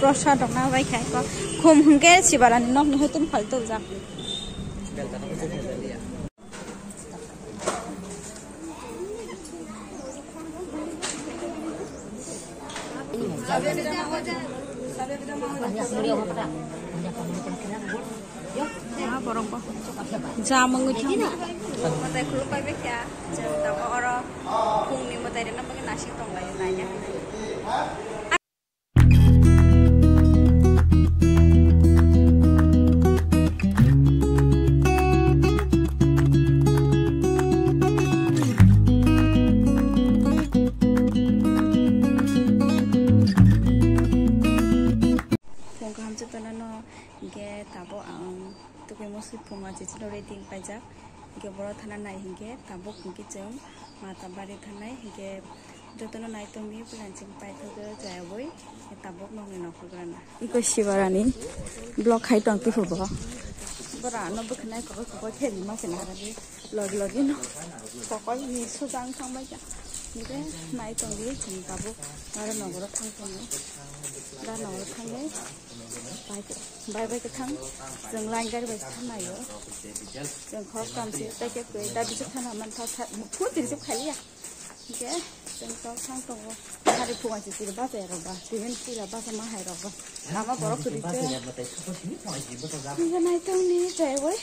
प्रसाद ना बाय खाय को खुम हुंके सिबारानि नक नि हतुन फालतु जा जामुं itu Matai kulu pai bek ya, cerita kok orang kung ni matai dia nampak nasi tong lain nanya. গে তাব তোকে মসি পুমা চেছি রেটিং পাইজা গে বড় থানা নাই হিগে তাব কি চম মাতা বাড়ি থানাই হিগে যতন নাই তুমি ফ্রান্সিং পাই থাকে যায় বই তাব নমি নকরা না ই কই শিবরানি ব্লক হাই টংকি ফুরব বড় আনব খনাই কব কব খেলি মা কেনা রে লগ লগি ন সকল নিসু জাং সময় যা নিবে নাই তুমি চিন্তাব আর নগর থাকে না দা নগর থাকে bài bài cái khăn dừng lại cái bài khăn này nữa. Dừng khó cầm xíu tay cái cười tay bị sức khăn là mình thao thật một phút thì sức khali à ok. Dừng khó khăn còn hai đứa phụ anh chỉ là ba giờ rồi ba thì nên chỉ là ba giờ mà hai rồi ba làm mà bỏ cái đi chơi. Cái này tôi đi chơi với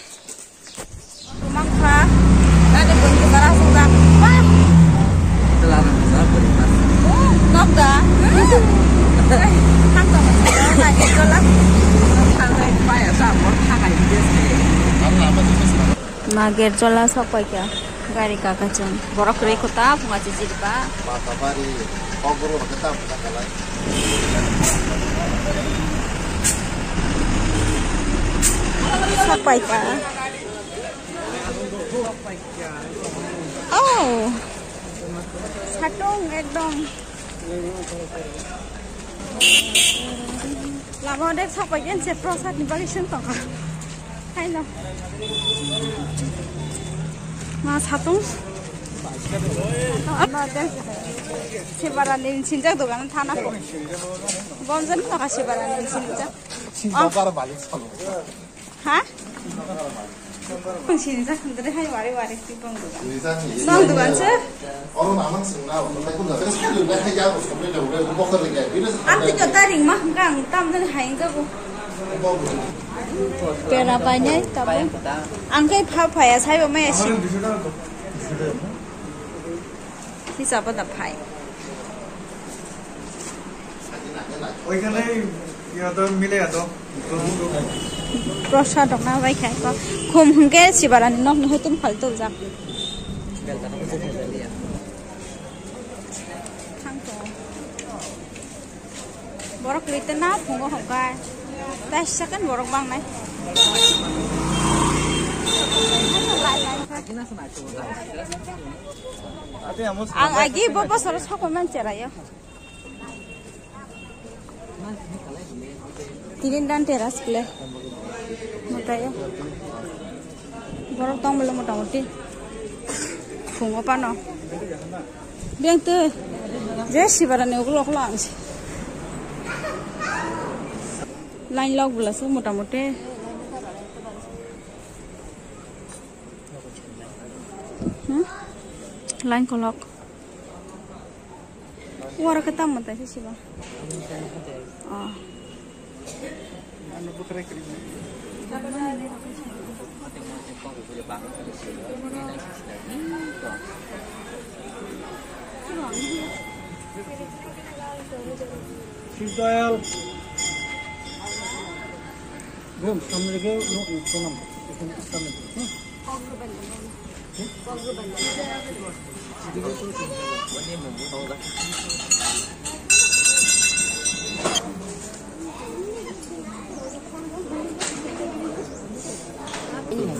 mang pha đã được quên cái bara xuống ra ba! Telah besar beriman. Oh, not dah. Hang borok rei kota punga chi jirba Matabari, Ogoro, kita bukan kalai. sapai pa oh. Satong ekdom Lama dek sampai yang saya proses di balik sentuh. Hai lo. Mas hatung. সেবারা নিনছিন যাক দোকান থানা বমজন টাকা সেবারা নিনছিন যাক হ্যাঁ 펑신이자 근데 하이 와리 와리 띠뽕 두간 쌍 두간 째? 어느 마망 승나 오늘 군다 그래서 살을 왜 하야 고 싶은데 우리 못 먹을 게 이래서 안 뜨죠 따링 막 그냥 땀들 하인 자고 Pera banyak tapi angkai apa ya saya mau ya sih. Siapa dapat? Oikanai Bisa apa tak pai? ওইখানে ইহঁতৰ মিলে সিহঁতক Prasad dok na baik kan kok. Kum hengke si barani nok nih itu faltu jak. Thang to. Borok lite na pungo hongkai. Tai sakan borok bang nai. Ang agi bobo soro sako man ceraya. Tirin dan teras kle. Mutaya. Borok tong belum motamuti. Fungo pano. Biang tu. Jesi barane sudah,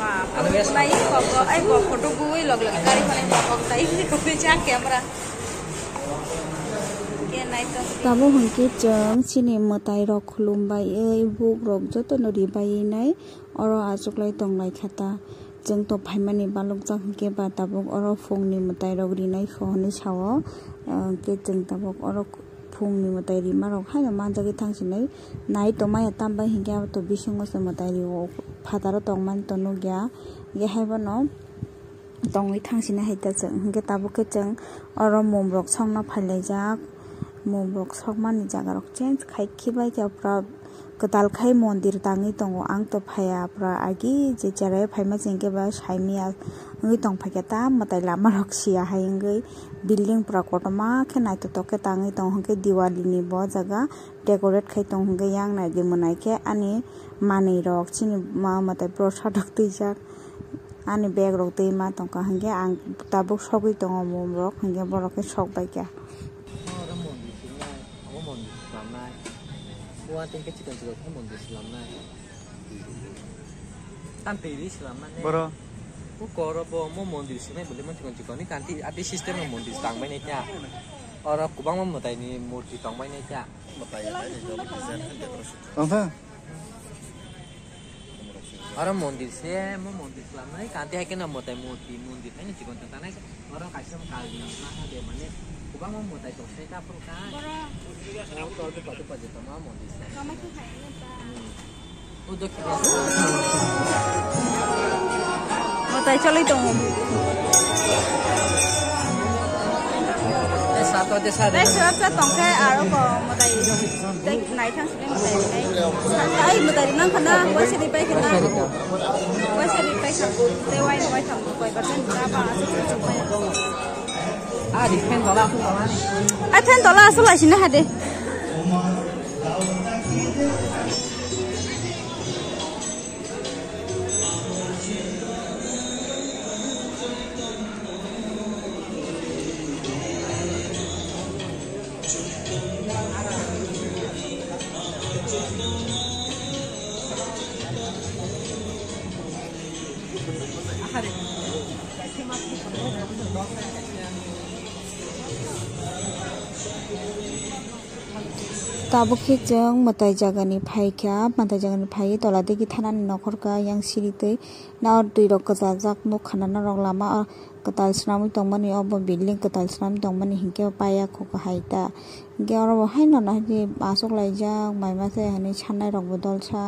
आई photo को वही लग लगे गाड़ी खाने पकता ही कोई जा कैमरा তাবো হংকে জং চিনি মতাই রক খুলুম বাই এই বুক রক যত নদী বাই নাই অর আজকলাই টংলাই খাতা जों तो भाइमानि बालुक जाहंगे बा दाबुक अर फुंनि मोदाय रगरिनाय फहनि साव के जों दाबुक अर phungni mo tairi marok haino manjagui thangsinai nai tomaya tambai hingkhe abo to bisingo se mo tairi o phataro tongmani tonukya hingkhe hai bono tongui thangsina haita chwng hingkhe tabuk khe chwng oro mum rok songna phailaijak mum rok sokmani jagarok change khai khibai khe proud ketal khai mondir tangi tongo ang to phaya pra agi je charai phaima jengke ba saimia ngi tong phakya ta matai lama rok sia haingai building pra kotoma khe nai to toke tangi tong hongke diwali ni bo jaga decorate khai tong hongke yang nai ge munai ke ani mani rok chini ma matai prasad rok tuijak ani bag rok tui ma tongka hingke ang tabuk sogui tongo mum rok hingke borok ke sok bai kya Gua tingkat cikon cikon kan mau Islamnya. Tanti di Islamnya. Boro. Ku koro bo mau mau di sini boleh mau cikon cikon ini kanti ada sistem mau di stang main aja. Orang kubang mau mau ini murti tong main aja. Apa? Orang mau di sini mau mau di Islamnya kanti kan mau tahu murti murti ini cikon cikon ini orang kasih kali mana dia mana kubang mau mau tahu saya tak perlu kan. Orang kalau tu pada pada sama mau di sini. Udah kita matai cholai tongo satu desa dai sura sa tongke aro ko matai dai nai thang sine matai dai ai matai nang khana koi se di pai khana koi se di pai khana dai wai wai thang koi ba chen عادي كان دولار. اي دولار سلا شنو هذا you. তাবুকে জং মাতাই জাগানি ফাইকা মাতাই জাগানি ফাই তলা দিকে থানানি নখরকা ইয়াং সিঁড়িতে না দুই রক জাজাক নো খানা রং লামা কতাল স্নামি তংমানি অব বিল্ডিং কতাল স্নামি তংমানি হিংকে পায়া খোক হাইতা হিংকে আর হাই না যে আসক লাইজাক মাইমাসে হানি ছানাই রং বদলসা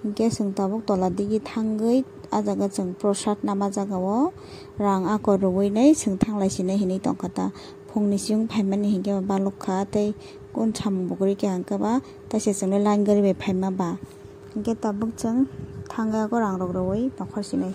হিংকে সং তাবুক তলা দিকে থাঙ্গই আজাগা जों प्रसाद नामा जागाव रां आगर रुवैनै जों थांलायसिनै हिनै दंखाता फंनैसो फाइमानि हिंगे बा लखा तै कोन छाम बगरि के हंका बा तैसे संगे लाइन गरि बे फाइमा बा हिंगे तबक चंग थांगा को रांग रग रवै नखर सिने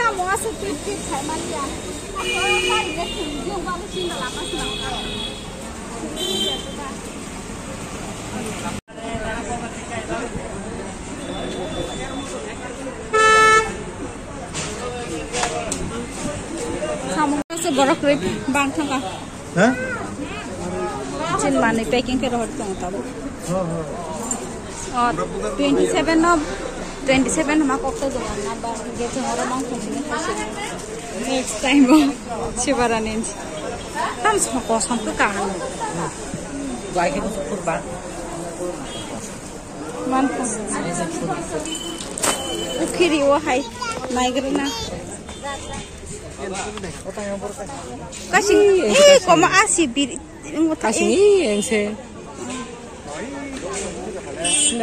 Kamu masuk tip-tip saya mandi ya. Kamu masuk tip-tip saya mandi ya. বড় করে বাং থাকা। হ্যাঁ চিন মানে প্যাকিং করে হরতে মতাব আর 27 না 27 মা কত দোকান না বা গেছে হর মাং কোনে ফাসে নেক্সট টাইম শিবারা নিন তাম সকো সম্পর্ক কারণ বাইকে কুরবান asih bir Kasih ni yang se.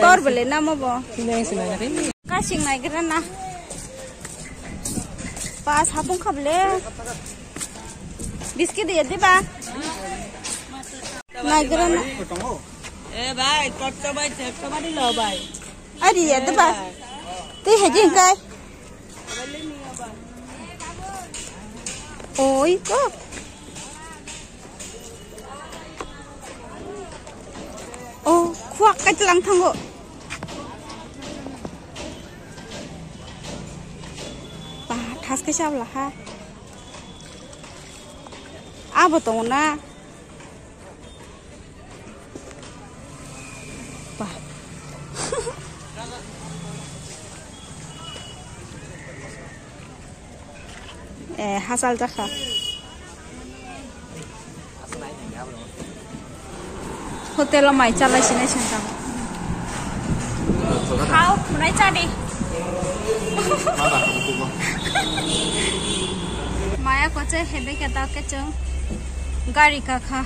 tor boleh nama bo kasih naigreana pas hapung kable biskit dia deh pak naigreana এ ভাই টট্ট ভাই ঠেট্ট মারি লো ভাই Ari ya deba. Ti hajin kai. Oi ko. Oh, kuak kai telang tanggo. Bah, tas ke siap lah ha. Abo tong na. حصل دخل hotel mai chalai sine sangam how munai chadi maya koche hebe keta ke chung gari ka kha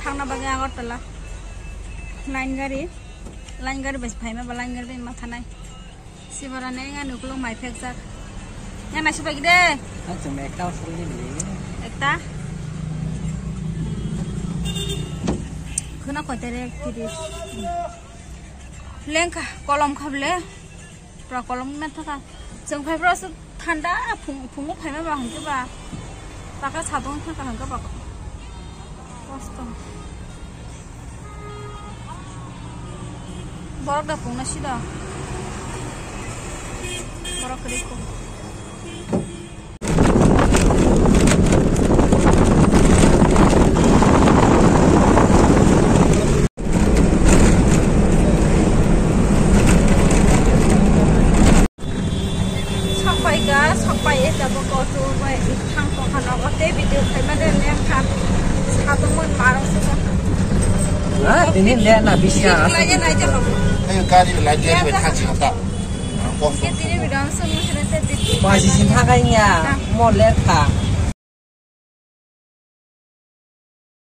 thangna bage agot tala line gari line gari bes phai ma line gari ma thanai sibara ne nga nuklo mai phek jak 야 마시 바기데. 아좀 맥다 소리 밀리. 맥다. 그나 거대래 기리. 랭카 콜럼 카블레. 브라 콜럼 메타가. 정팔 브라스 탄다. 붕 붕어 팔면 봐 한게 봐. 바가 자동 탄다 한게 봐. 버스터. Bora dar pão na ไปเอสเอ็มก็ตัวไปทางของขนมก็เต้วิดีโอใครไม่ได้เนี่ยค่ะชาตุมันมาแล้วสิค่ะอ่ะทีนี้เนี่ยนะพี่ชายนายจะนายจะทำให้การีนายจะไปทำชาตะก็ทีนี้วิดีโอสมุนไพรเต้วิดีโอไปชิมผ้ากันเนี่ยหมดแล้วค่ะ